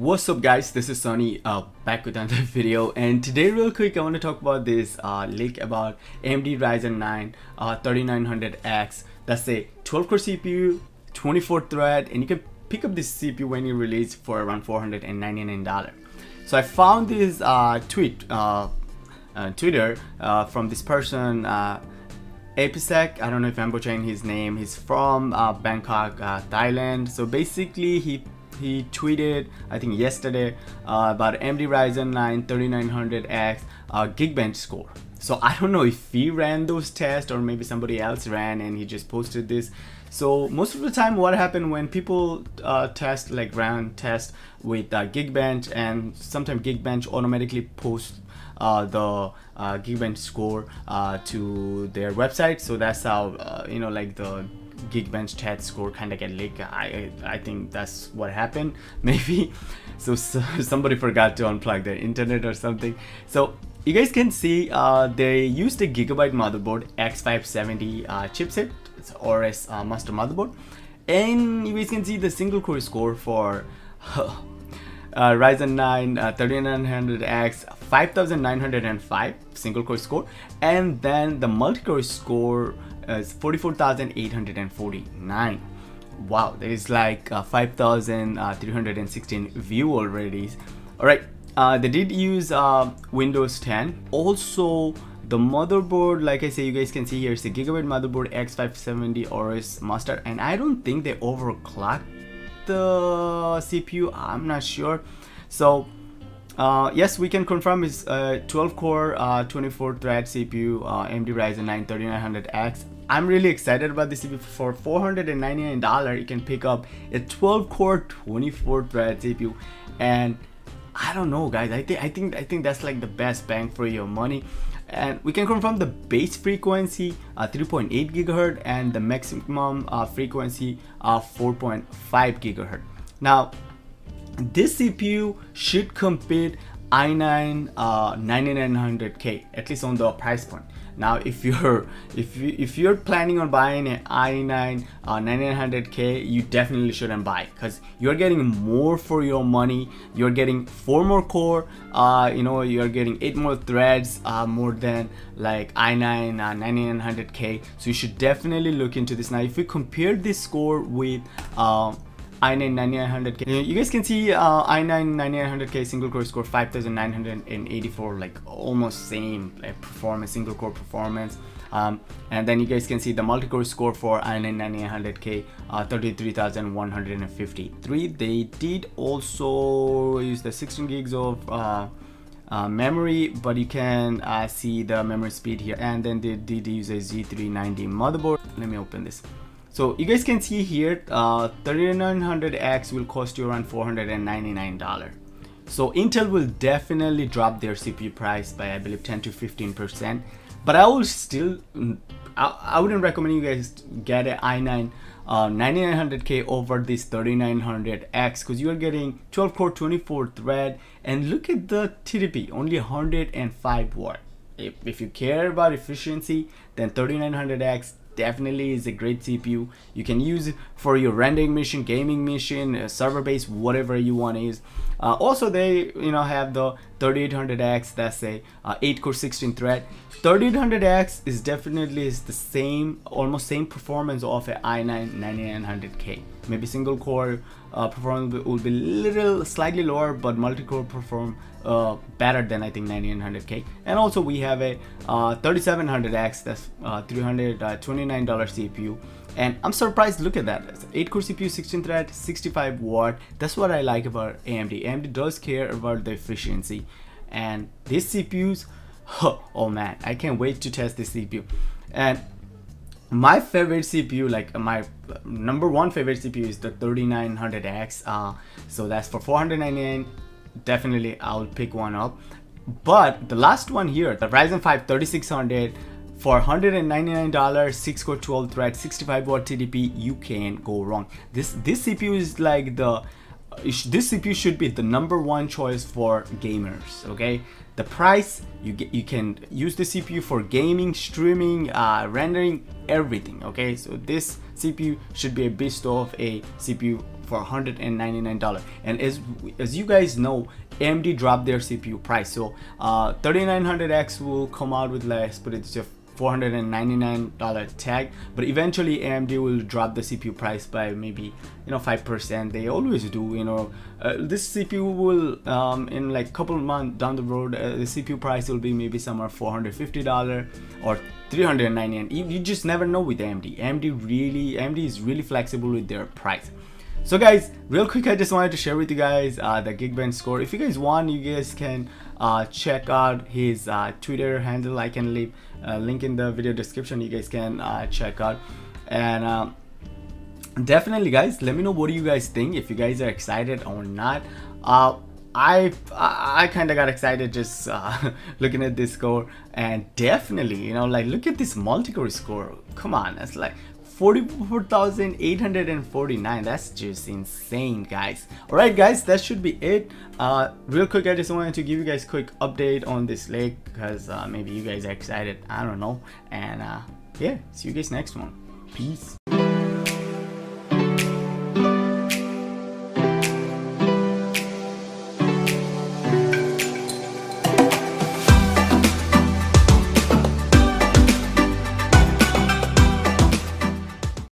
What's up guys, this is Sonny uh, back with another video. And today real quick I want to talk about this uh, leak about AMD Ryzen 9 uh, 3900X that's a 12 core CPU, 24 thread and you can pick up this CPU when you release for around $499. So I found this uh, tweet, uh, uh, Twitter from this person Apisak, I don't know if I'm butchering his name, he's from Bangkok, Thailand. So basically he he tweeted I think yesterday uh, about AMD Ryzen 9 3900X uh, Geekbench score. So I don't know if he ran those tests or maybe somebody else ran and he just posted this. So most of the time what happened when people uh, test like ran test with uh, Geekbench and sometimes Geekbench automatically post uh, the uh, Geekbench score uh, to their website. So that's how uh, you know like the Geekbench chat score kind of get leaked. I I think that's what happened maybe. So, so, somebody forgot to unplug their internet or something. So you guys can see uh, they used a Gigabyte motherboard X570 uh, chipset. It's AORUS uh, master motherboard, and you guys can see the single core score for. Uh, Ryzen 9 uh, 3900X 5905 single core score and then the multi-core score is 44,849 wow there is like uh, 5,316 uh, view already. All right uh, they did use uh, Windows 10 also the motherboard like I say you guys can see here it's a Gigabyte motherboard X570 AORUS Master and I don't think they overclocked the CPU I'm not sure. So uh, yes, we can confirm it's a 12 core, uh, 24 thread CPU, uh, AMD Ryzen 9 3900X. I'm really excited about this CPU. For $499, you can pick up a 12 core, 24 thread CPU, and I don't know, guys. I think I think I think that's like the best bang for your money. And we can confirm the base frequency uh, 3.8 gigahertz and the maximum uh, frequency of 4.5 gigahertz. Now this CPU should compete i9 uh, 9900K at least on the price point. Now if you're if you if you're planning on buying an i9 uh, 9900K you definitely shouldn't buy because you're getting more for your money. You're getting four more core uh, you know you're getting eight more threads uh, more than like i9 9900K so you should definitely look into this. Now if we compare this score with uh, i9 9900K. You guys can see uh, i9 9900K single core score 5984 like almost same like performance single core performance. Um, and then you guys can see the multi-core score for i9 9900K uh, 33153 they did also use the 16 gigs of uh, uh, memory but you can uh, see the memory speed here. And then they did use a Z390 motherboard. Let me open this so you guys can see here, uh, 3900X will cost you around $499. So Intel will definitely drop their CPU price by I believe 10 to 15%. But I will still, mm, I, I wouldn't recommend you guys get an i9 uh, 9900K over this 3900X because you are getting 12 core 24 thread and look at the TDP only 105 watt. If, if you care about efficiency then 3900X definitely is a great CPU. You can use it for your rendering mission, gaming mission, uh, server base, whatever you want use. Uh, also, they you know have the 3800X. That's a uh, 8 core 16 thread. 3800X is definitely is the same, almost same performance of a i9 9900K. Maybe single core uh, performance will be little slightly lower, but multi-core perform uh, better than I think 9900K. And also we have a uh, 3700X. That's uh, $329 CPU and I'm surprised look at that. 8 core CPU 16 thread 65 watt. That's what I like about AMD AMD does care about the efficiency. And these CPUs oh man I can't wait to test this CPU and my favorite CPU like my number one favorite CPU is the 3900X uh, so that's for 499 definitely I'll pick one up. But the last one here the Ryzen 5 3600 for $199, 6 core 12 thread, 65 watt TDP, you can't go wrong. This this CPU is like the this CPU should be the number one choice for gamers. Okay, the price you get you can use the CPU for gaming, streaming, uh, rendering, everything. Okay, so this CPU should be a beast of a CPU for 199 dollars and as as you guys know AMD dropped their CPU price so uh 3900X will come out with less but it's just $499 tag but eventually AMD will drop the CPU price by maybe you know 5% they always do you know. Uh, this CPU will um, in like couple months down the road uh, the CPU price will be maybe somewhere $450 or 399 you, you just never know with AMD AMD really AMD is really flexible with their price so guys, real quick, I just wanted to share with you guys uh, the Geekbench score. If you guys want, you guys can uh, check out his uh, Twitter handle. I can leave a link in the video description. You guys can uh, check out. And um, definitely guys, let me know what do you guys think. If you guys are excited or not. Uh, I I, kind of got excited just uh, looking at this score and definitely you know like look at this multi-core score come on it's like 44,849 that's just insane guys. Alright guys that should be it. Uh, real quick I just wanted to give you guys quick update on this lake because uh, maybe you guys are excited. I don't know. And uh, yeah see you guys next one. Peace